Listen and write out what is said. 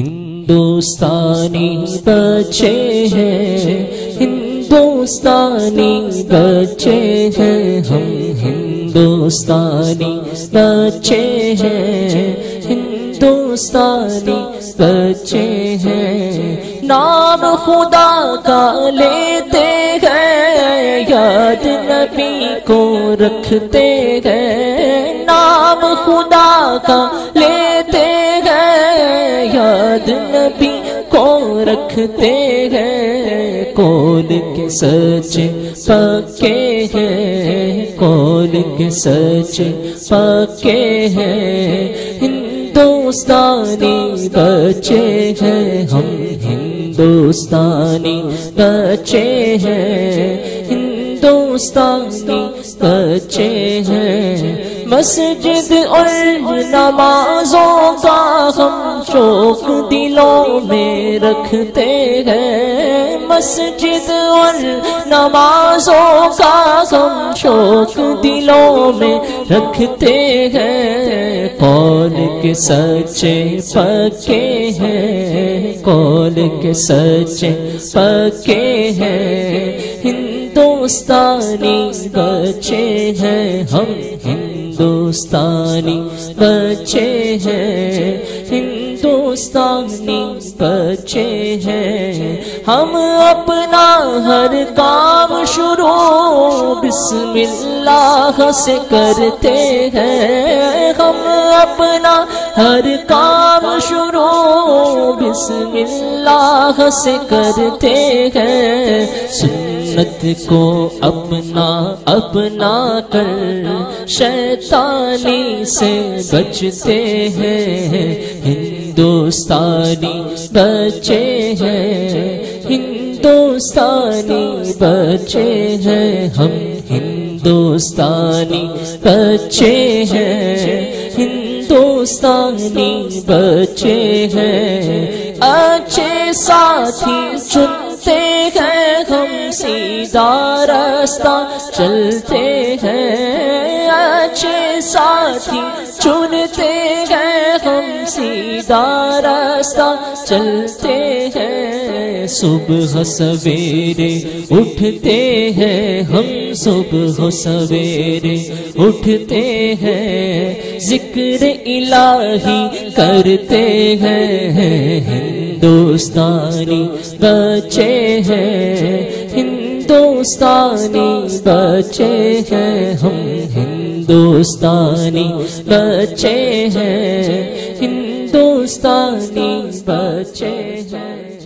ہندوستانی بچے ہیں، ہندوستانی بچے ہیں۔ ہم ہندوستانی بچے ہیں، ہندوستانی بچے ہیں۔ نام خدا کا لیتے ہیں، یاد نبی کو رکھتے ہیں۔ نام خدا کا لیتے رکھتے ہیں کون کے سچ پکے ہیں؟ کون کے سچ پکے ہیں؟ ہندوستانی بچے ہیں، ہم ہندوستانی بچے ہیں۔ ہندوستانی بچے ہیں۔ مسجد اور نمازوں کا ہم شوق دلوں میں رکھتے ہیں۔ مسجد اور نمازوں کا ہم شوق دلوں میں رکھتے ہیں۔ قول کے سچے پکے ہیں؟ قول کے سچے پکے ہیں؟ ہندوستانی بچے ہیں، ہم ہندوستانی بچے ہیں۔ ہندوستانی بچے ہیں۔ ہم اپنا ہر کام شروع بسم اللہ سے کرتے ہیں۔ ہم اپنا ہر کام شروع بسم اللہ سے کرتے ہیں۔ سنت کو اپنا اپنا کر شیطانی سے بچتے ہیں، ہندوستانی بچے ہیں، ہندوستانی بچے ہیں، ہم ہندوستانی بچے ہیں، ہندوستانی بچے ہیں۔ اچھے ساتھی چنتے ہیں ہم سیدھا راستہ چلتے ہیں۔ اچھے ساتھی چنتے ہیں۔ ہم سیدھا راستہ چلتے ہیں۔ صبح سویرے اٹھتے ہیں۔ ہم صبح سویرے اٹھتے ہیں۔ ذکر الہی کرتے ہیں۔ ہندوستانی بچے ہیں ہندوستانی بچے ہیں۔ ہم ہندوستانی بچے ہیں ہندوستانی بچے ہیں۔